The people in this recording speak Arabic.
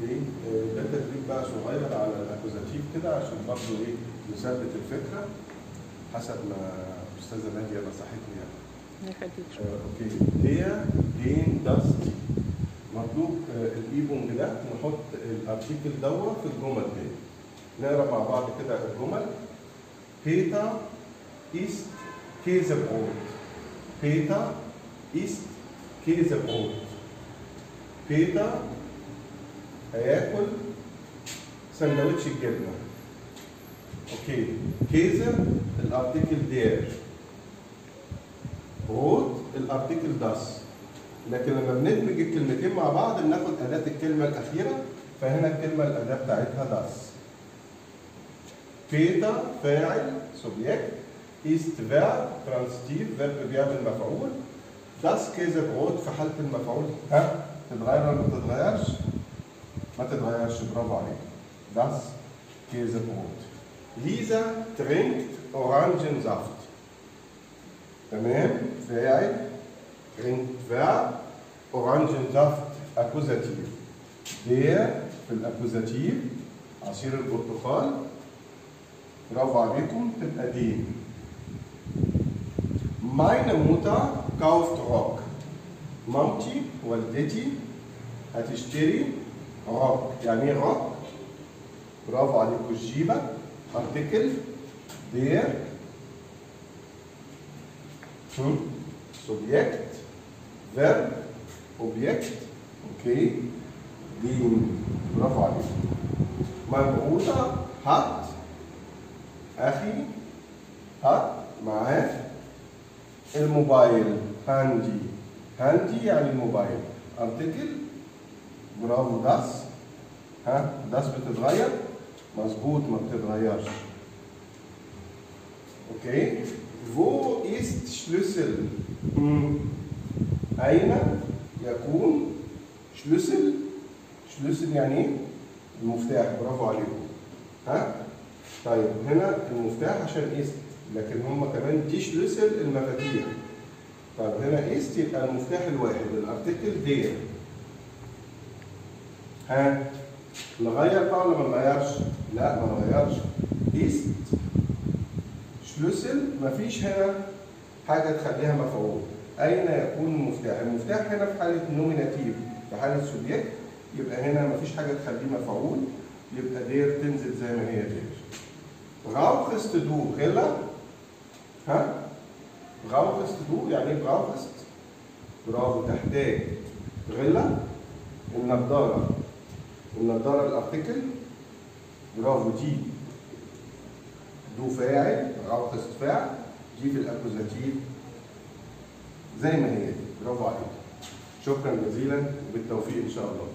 Okay آه، ده تدريب بقى صغير على ال Akkusativ كده عشان برضه إيه نثبت الفكرة حسب ما أستاذة نادية نصحتني يعني. آه، Okay. هي den das مطلوب آه، ال Übung ده نحط ال Artikel دوا في الجمل دي نقرا مع بعض كده الجمل. Peter isst Käsebrot Peter isst Käsebrot Peter هياكل سندوتش الجبنة. Okay. Käse ال Artikel der. Brot ال Artikel das. لكن لما بندمج الكلمتين مع بعض بناخد أداة الكلمة الأخيرة فهنا الكلمة الأداة بتاعتها das. Peter فاعل Subjekt isst Verb transitiv Verb بيعمل مفعول. das Käsebrot في حالة المفعول. ها؟ تتغير ولا ما تتغيرش؟ ما تتغيرش برافو عليك. das Käsebrot Lisa trinkt Orangensaft تمام؟ فاعل trinkt Verb Orangensaft Akkusativ der في ال Akkusativ عصير البرتقال. برافو عليكم تبقى den Meine Mutter kauft Rock. مامتي والدتي هتشتري روك يعني إيه؟ برافو عليكم الجيبة Artikel der. Subjekt Verb. Objekt Okay. den. برافو عليكم Mein Bruder hat. أخي. hat. معاه الموبايل. Handy. Handy يعني الموبايل. Artikel برافو das ها das بتتغير مظبوط ما بتتغيرش okay ist Schlüssel? مم. اين يكون Schlüssel Schlüssel يعني إيه المفتاح برافو عليكم ها طيب هنا المفتاح عشان ist لكن هم كمان die Schlüssel المفاتيح طيب هنا ist يبقى المفتاح الواحد ال Artikel der ها نغير بقى ولا ما نغيرش؟ لا ما نغيرش ist Schlüssel مفيش هنا حاجة تخليها مفعول أين يكون المفتاح؟ المفتاح هنا في حالة Nominativ في حالة Subjekt يبقى هنا مفيش حاجة تخليه مفعول يبقى der تنزل زي ما هي der brauchst du Brille؟ ها؟ brauchst du يعني إيه brauchst؟ برافو تحتاج غلة النضارة النضارة ال Artikel برافو die du فاعل brauchst فاعل die في ال Akkusativ زي ما هي برافو عليك. شكرا جزيلا وبالتوفيق إن شاء الله.